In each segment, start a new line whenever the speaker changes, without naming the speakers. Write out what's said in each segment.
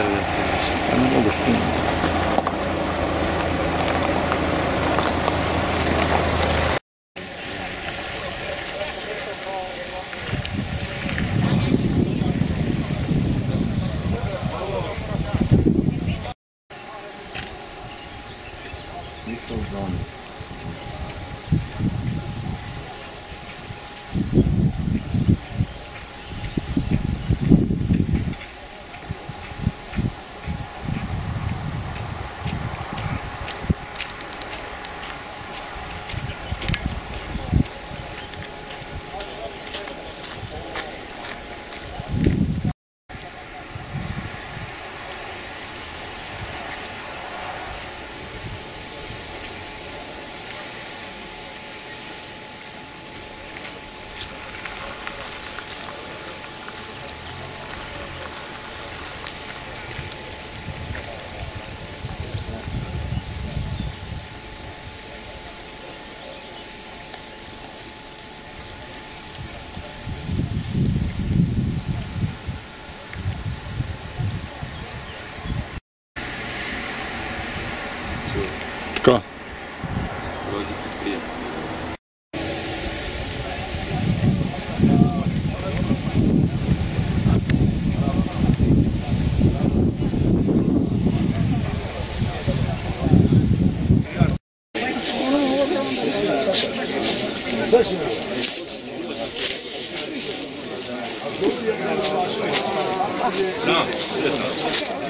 pozdravljati nešto.
Ja ne
Não, beleza.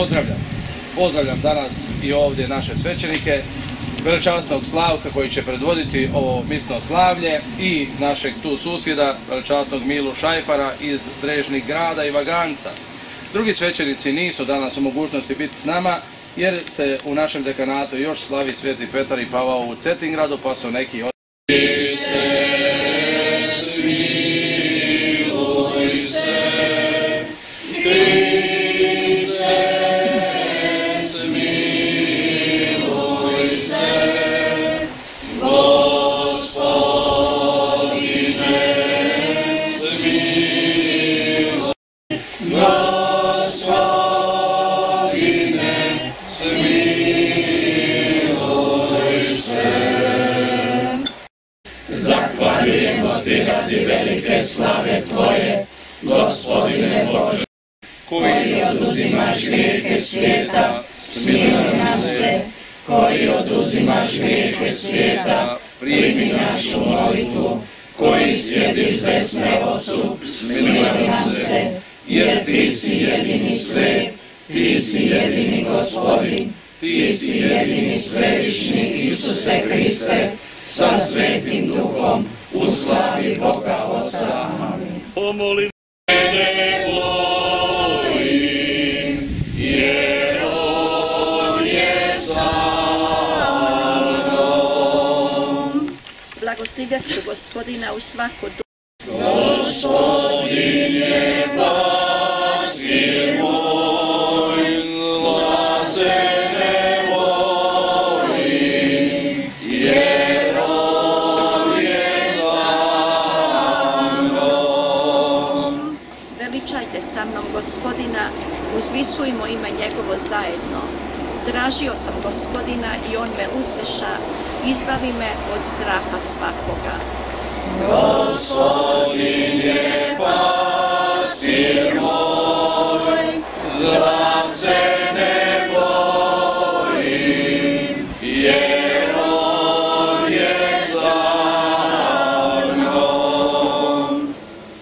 Pozdravljam. Pozdravljam danas i ovdje naše svećenike, veličasnog Slavka koji će predvoditi ovo misno slavlje i našeg tu susjeda, veličasnog Milu Šajfara iz Drežnih grada i Vaganca. Drugi svećenici nisu danas u mogućnosti biti s nama jer se u našem dekanatu još slavi Sveti Petar i Pavao u Cetingradu pa su neki od...
koji oduzimaš grijehe svijeta, smiluj nam se, koji oduzimaš grijehe svijeta, primi našu molitvu, koji sjediš desne Otcu, smiluj nam se, jer ti si jedini svet, ti si jedini gospodin, ti si jedini svevišnji Isuse Kriste, sa svetim duhom, u slavi Boga Otca. Amen.
Blagoslivljaću gospodina u svako dobu. Veličajte budite sa mnom gospodina, uzvisujmo ime njegovo zajedno. Tražio sam gospodina i on me usliša, izbavi me od straha svakoga.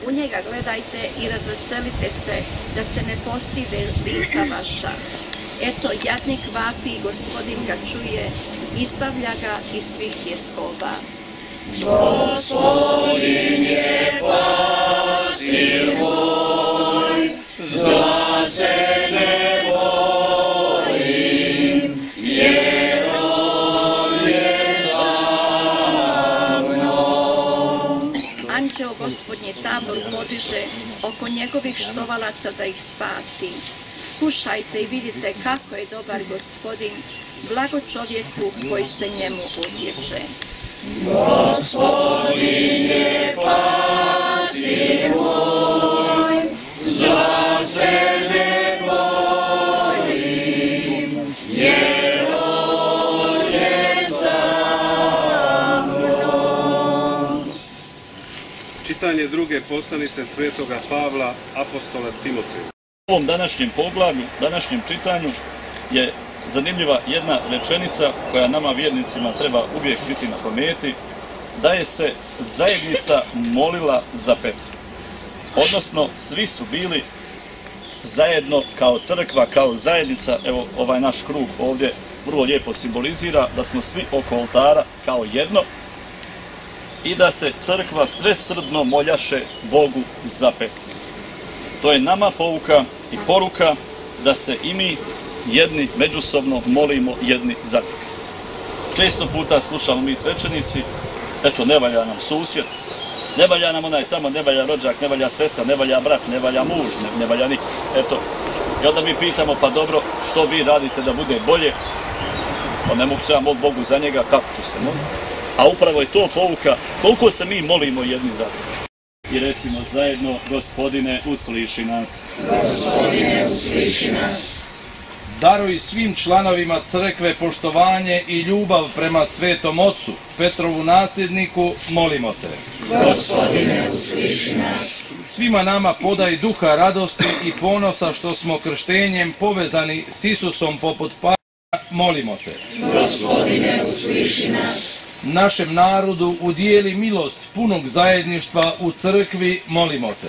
U njega gledajte i razveselite se, da se ne postide lica vaša. Eto, jadnik vapi i gospodin ga čuje, izbavlja ga iz svih tjeskova. Anđeo gospodnje tabor podiže oko njegovih štovalaca da ih spasi. Slušajte i vidite kako je dobar gospodin, blago čovjeku koji se njemu utječe.
Čitanje druge poslanice Svetoga Pavla, apostola Timoteju.
U ovom današnjem poglavlju, današnjem čitanju je zanimljiva jedna rečenica koja nama vjernicima treba uvijek biti na pameti, da je se zajednica molila za Petru. Odnosno, svi su bili zajedno kao crkva, kao zajednica, evo ovaj naš krug ovdje vrlo lijepo simbolizira da smo svi oko oltara kao jedno i da se crkva sve srdno moljaše Bogu za Petru. To je nama pouka i poruka da se i mi jedni međusobno molimo jedni za drugog. Često puta slušamo mi svećenici, eto ne valja nam susjed, ne valja nam onaj tamo, ne valja rođak, ne valja sestra, ne valja brat, ne valja muž, ne, ne valja niko. Eto, i onda mi pitamo pa dobro, što vi radite da bude bolje? Pa ne mogu se ja moliti Bogu za njega, kako ću se moliti? A upravo je to pouka, koliko se mi molimo jedni za drugog. I recimo zajedno, gospodine, usliši nas.
Daruj svim članovima crkve poštovanje i ljubav prema svetom ocu, Petrovu nasljedniku, molimo te. Svima nama podaj duha radosti i ponosa što smo krštenjem povezani s Isusom poput pa molimo te. Našem narodu udijeli milost punog zajedništva u crkvi, molimo te.